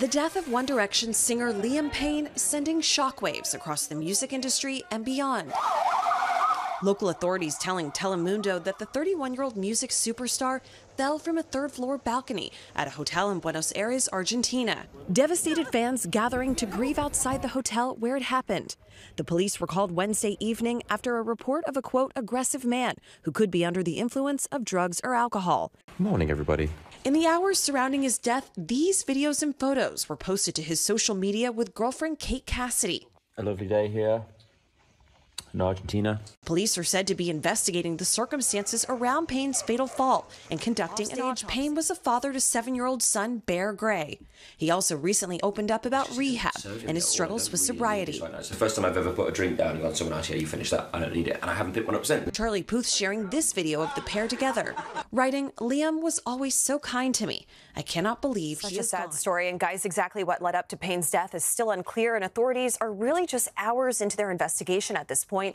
The death of One Direction singer Liam Payne sending shockwaves across the music industry and beyond. Local authorities telling Telemundo that the 31 year old music superstar fell from a third floor balcony at a hotel in Buenos Aires, Argentina. Devastated fans gathering to grieve outside the hotel where it happened. The police were called Wednesday evening after a report of a quote aggressive man who could be under the influence of drugs or alcohol. Morning, everybody. In the hours surrounding his death, these videos and photos were posted to his social media with girlfriend Kate Cassidy. A lovely day here in Argentina. Police are said to be investigating the circumstances around Payne's fatal fall and conducting an autopsy. Payne was a father to seven-year-old son Bear Grey. He also recently opened up about rehab and his struggles with sobriety. It's the first time I've ever put a drink down and gone, someone else, yeah, you finish that, I don't need it, and I haven't picked one up since. Charlie Puth sharing this video of the pair together, writing, Liam was always so kind to me. I cannot believe Such he a sad gone. story. And guys, exactly what led up to Payne's death is still unclear, and authorities are really just hours into their investigation at this point.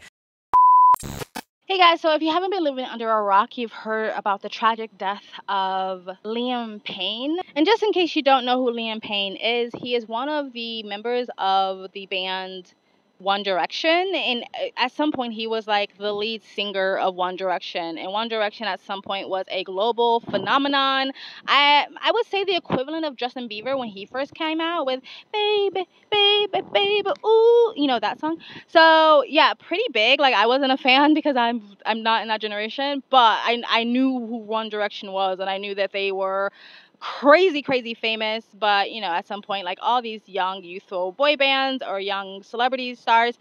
Hey guys, so if you haven't been living under a rock, you've heard about the tragic death of Liam Payne. And just in case you don't know who Liam Payne is, he is one of the members of the band one Direction, and uh, at some point he was like the lead singer of One Direction, and One Direction at some point was a global phenomenon. I I would say the equivalent of Justin Bieber when he first came out with "Baby, Baby, Baby," ooh, you know that song. So yeah, pretty big. Like I wasn't a fan because I'm I'm not in that generation, but I I knew who One Direction was, and I knew that they were crazy, crazy famous. But, you know, at some point, like all these young, youthful boy bands or young celebrity stars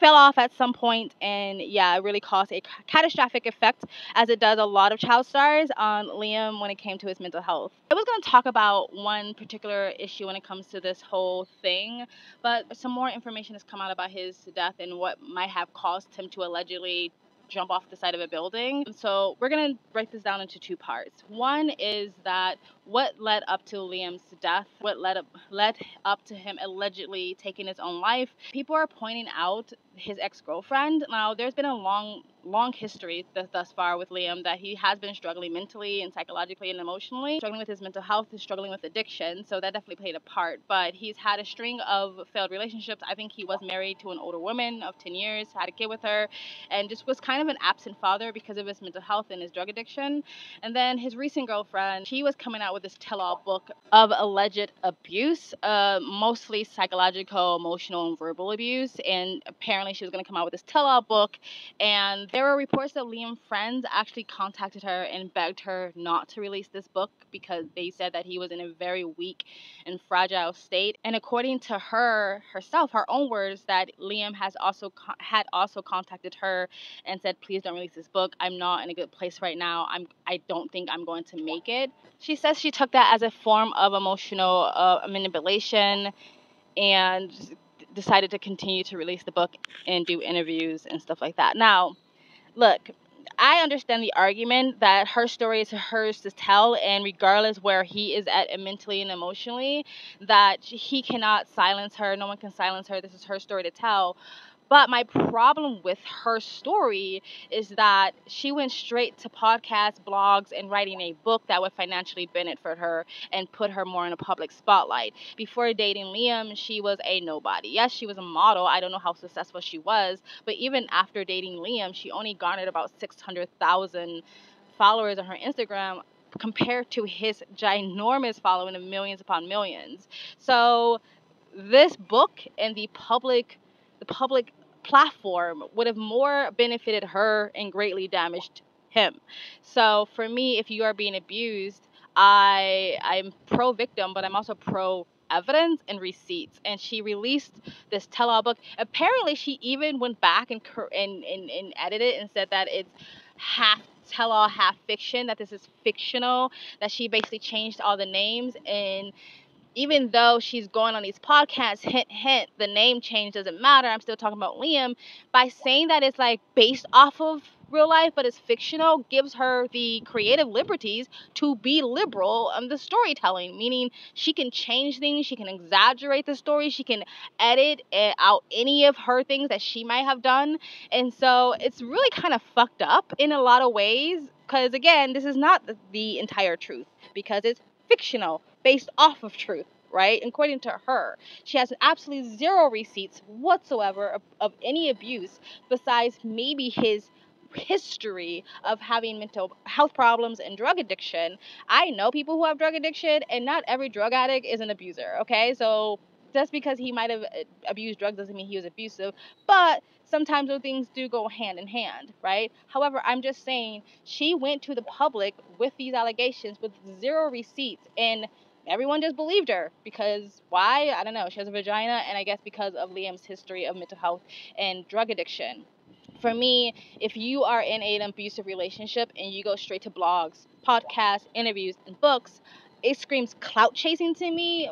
fell off at some point and yeah it really caused a catastrophic effect as it does a lot of child stars on liam when it came to his mental health i was going to talk about one particular issue when it comes to this whole thing but some more information has come out about his death and what might have caused him to allegedly jump off the side of a building. So we're going to break this down into two parts. One is that what led up to Liam's death, what led up led up to him allegedly taking his own life. People are pointing out his ex-girlfriend. Now, there's been a long long history th- thus far with Liam that he has been struggling mentally and psychologically and emotionally, struggling with his mental health, struggling with addiction. So that definitely played a part. But he's had a string of failed relationships. I think he was married to an older woman of 10 years, had a kid with her, and just was kind of an absent father because of his mental health and his drug addiction. And then his recent girlfriend, she was coming out with this tell-all book of alleged abuse, uh, mostly psychological, emotional, and verbal abuse. And apparently, she was going to come out with this tell-all book. And there were reports that Liam friends actually contacted her and begged her not to release this book because they said that he was in a very weak and fragile state. And according to her herself, her own words, that Liam has also co- had also contacted her and said, "Please don't release this book. I'm not in a good place right now. I'm I don't think I'm going to make it." She says she took that as a form of emotional uh, manipulation and decided to continue to release the book and do interviews and stuff like that. Now, look, I understand the argument that her story is hers to tell, and regardless where he is at mentally and emotionally, that he cannot silence her. No one can silence her. This is her story to tell. But my problem with her story is that she went straight to podcasts, blogs, and writing a book that would financially benefit her and put her more in a public spotlight. Before dating Liam, she was a nobody. Yes, she was a model. I don't know how successful she was, but even after dating Liam, she only garnered about 600,000 followers on her Instagram compared to his ginormous following of millions upon millions. So this book and the public the public platform would have more benefited her and greatly damaged him. So for me, if you are being abused, I I'm pro victim, but I'm also pro evidence and receipts. And she released this tell-all book. Apparently, she even went back and and and, and edited and said that it's half tell-all, half fiction. That this is fictional. That she basically changed all the names and even though she's going on these podcasts, hint, hint, the name change doesn't matter. I'm still talking about Liam. By saying that it's like based off of real life, but it's fictional, gives her the creative liberties to be liberal on the storytelling, meaning she can change things, she can exaggerate the story, she can edit eh, out any of her things that she might have done. And so it's really kind of fucked up in a lot of ways. Because again, this is not the entire truth because it's fictional based off of truth right? According to her, she has absolutely zero receipts whatsoever of, of any abuse besides maybe his history of having mental health problems and drug addiction. I know people who have drug addiction, and not every drug addict is an abuser, okay? So just because he might have uh, abused drugs doesn't mean he was abusive. But sometimes those things do go hand in hand, right? However, I'm just saying she went to the public with these allegations with zero receipts and everyone just believed her because why? I don't know. She has a vagina, and I guess because of Liam's history of mental health and drug addiction. For me, if you are in an abusive relationship and you go straight to blogs, podcasts, interviews, and books, it screams clout chasing to me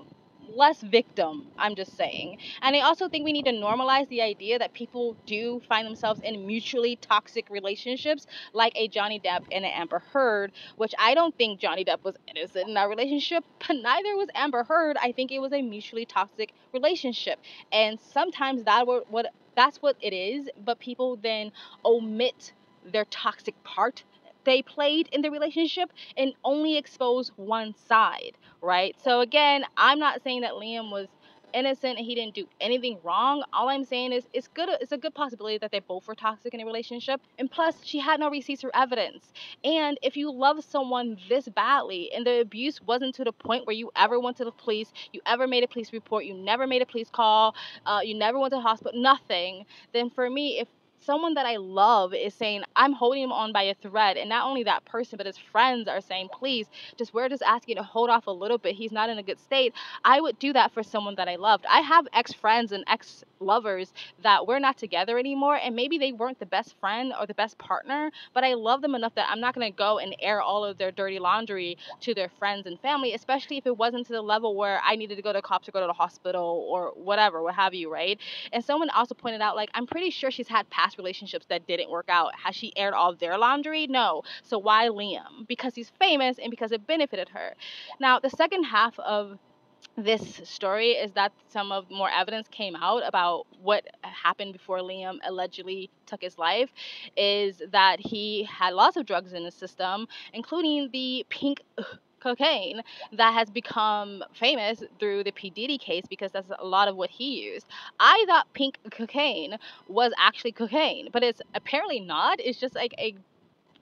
less victim, I'm just saying. And I also think we need to normalize the idea that people do find themselves in mutually toxic relationships, like a Johnny Depp and an Amber Heard, which I don't think Johnny Depp was innocent in that relationship, but neither was Amber Heard. I think it was a mutually toxic relationship. And sometimes that what that's what it is, but people then omit their toxic part they played in the relationship and only exposed one side, right? So again, I'm not saying that Liam was innocent and he didn't do anything wrong. All I'm saying is it's good it's a good possibility that they both were toxic in a relationship. And plus she had no receipts or evidence. And if you love someone this badly and the abuse wasn't to the point where you ever went to the police, you ever made a police report, you never made a police call, uh, you never went to the hospital, nothing, then for me if someone that I love is saying, I'm holding him on by a thread. And not only that person, but his friends are saying, please, just we're just asking to hold off a little bit. He's not in a good state. I would do that for someone that I loved. I have ex friends and ex lovers that we're not together anymore. And maybe they weren't the best friend or the best partner, but I love them enough that I'm not going to go and air all of their dirty laundry to their friends and family, especially if it wasn't to the level where I needed to go to cops or go to the hospital or whatever, what have you, right? And someone also pointed out, like, I'm pretty sure she's had past relationships that didn't work out. Has she aired all their laundry? No. So why Liam? Because he's famous and because it benefited her. Now, the second half of this story is that some of more evidence came out about what happened before Liam allegedly took his life is that he had lots of drugs in his system including the pink cocaine that has become famous through the P. Diddy case because that's a lot of what he used. I thought pink cocaine was actually cocaine, but it's apparently not. It's just like a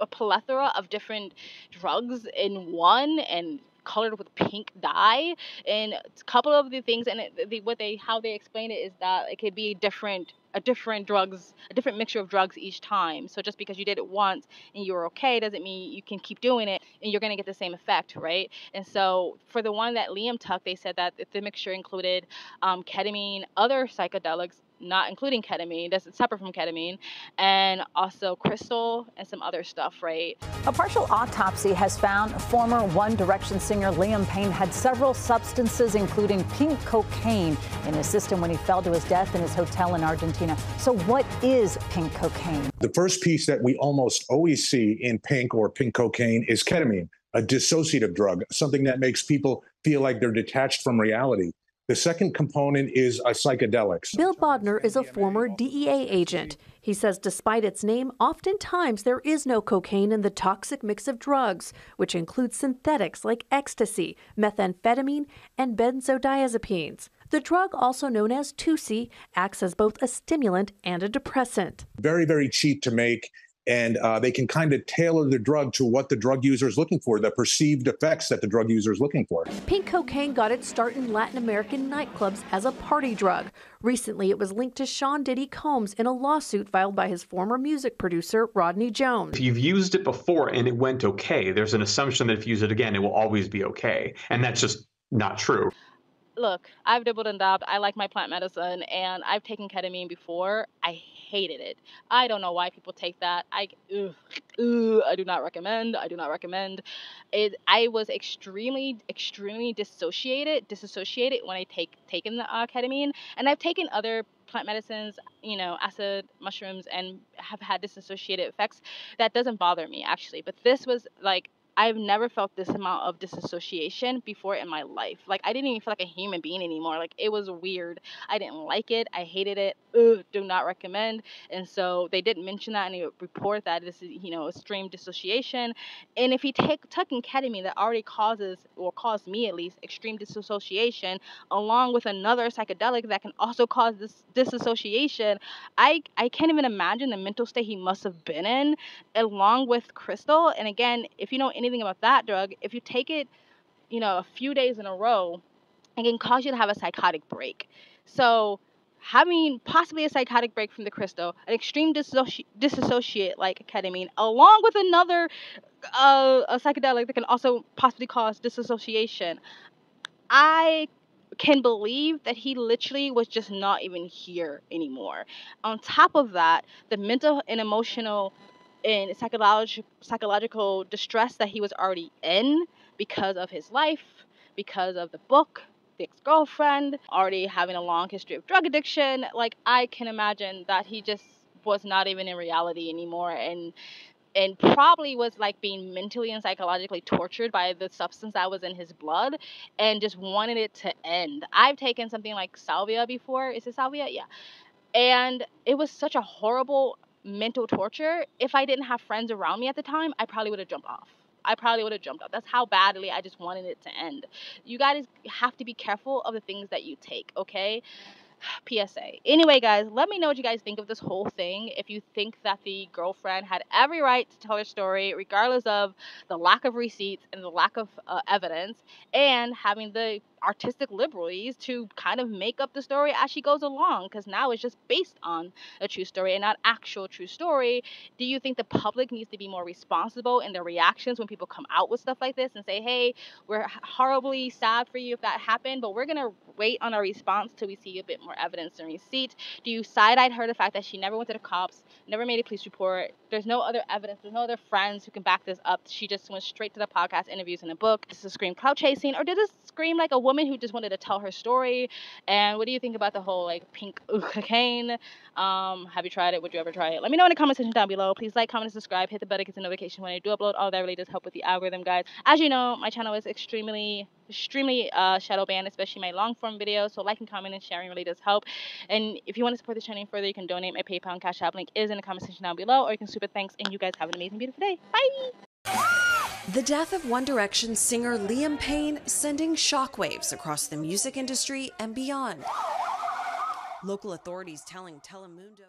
a plethora of different drugs in one and colored with pink dye and a couple of the things and it, the, what they how they explain it is that it could be different a different drugs a different mixture of drugs each time. So just because you did it once and you're okay doesn't mean you can keep doing it and you're going to get the same effect right? And so for the one that liam took they said that the mixture included um, ketamine other psychedelics not including ketamine, that's separate from ketamine, and also crystal and some other stuff, right? A partial autopsy has found former One Direction singer Liam Payne had several substances, including pink cocaine, in his system when he fell to his death in his hotel in Argentina. So, what is pink cocaine? The first piece that we almost always see in pink or pink cocaine is ketamine, a dissociative drug, something that makes people feel like they're detached from reality. The second component is a psychedelics. Bill Bodner is a former DEA agent. He says despite its name, oftentimes there is no cocaine in the toxic mix of drugs, which includes synthetics like ecstasy, methamphetamine, and benzodiazepines. The drug, also known as Tusi, acts as both a stimulant and a depressant. Very, very cheap to make and uh, they can kind of tailor the drug to what the drug user is looking for, the perceived effects that the drug user is looking for. Pink cocaine got its start in Latin American nightclubs as a party drug. Recently, it was linked to Sean Diddy Combs in a lawsuit filed by his former music producer, Rodney Jones. If you've used it before and it went okay, there's an assumption that if you use it again, it will always be okay. And that's just not true look, I've dabbled and dabbed. I like my plant medicine, and I've taken ketamine before. I hated it. I don't know why people take that. I, ugh, ugh, I do not recommend. I do not recommend. It. I was extremely, extremely dissociated, disassociated when I take taken the uh, ketamine, and I've taken other plant medicines, you know, acid mushrooms, and have had disassociated effects. That doesn't bother me actually, but this was like I've never felt this amount of disassociation before in my life. Like I didn't even feel like a human being anymore. Like it was weird. I didn't like it. I hated it. Ugh, do not recommend. And so they didn't mention that in the report that this is, you know, extreme dissociation. And if you take taking ketamine that already causes or caused me at least extreme disassociation, along with another psychedelic that can also cause this disassociation, I I can't even imagine the mental state he must have been in, along with crystal. And again, if you know anything about that drug, if you take it, you know, a few days in a row, it can cause you to have a psychotic break. So having possibly a psychotic break from the crystal, an extreme disassoci- disassociate like ketamine, along with another uh, a psychedelic that can also possibly cause disassociation. I can believe that he literally was just not even here anymore. On top of that, the mental and emotional and psychological psychological distress that he was already in because of his life, because of the book, the ex-girlfriend, already having a long history of drug addiction, like I can imagine that he just was not even in reality anymore and and probably was like being mentally and psychologically tortured by the substance that was in his blood and just wanted it to end. I've taken something like salvia before. Is it salvia? Yeah. And it was such a horrible mental torture. If I didn't have friends around me at the time, I probably would have jumped off. I probably would have jumped off. That's how badly I just wanted it to end. You guys have to be careful of the things that you take, okay? PSA. Anyway, guys, let me know what you guys think of this whole thing. If you think that the girlfriend had every right to tell her story, regardless of the lack of receipts and the lack of uh, evidence, and having the artistic liberties to kind of make up the story as she goes along, because now it's just based on a true story and not actual true story. Do you think the public needs to be more responsible in their reactions when people come out with stuff like this and say, hey, we're horribly sad for you if that happened, but we're going to wait on our response till we see a bit more evidence and receipts? Do you side eyed her the fact that she never went to the cops, never made a police report? There's no other evidence, there's no other friends who can back this up. She just went straight to the podcast interviews and a book. This scream clout chasing, or did this scream like a woman who just wanted to tell her story? And what do you think about the whole like pink cocaine? Um, have you tried it? Would you ever try it? Let me know in the comment section down below. Please like, comment, and subscribe. Hit the bell to get the notification when I do upload. All that really does help with the algorithm, guys. As you know, my channel is extremely extremely uh, shadow banned, especially my long form videos. So liking, comment, and sharing really does help. And if you want to support the channel further, you can donate. My PayPal and Cash App link is in the comment section down below, or you can super thanks. And you guys have an amazing, beautiful day. Bye. The death of One Direction singer Liam Payne sending shockwaves across the music industry and beyond. Local authorities telling Telemundo.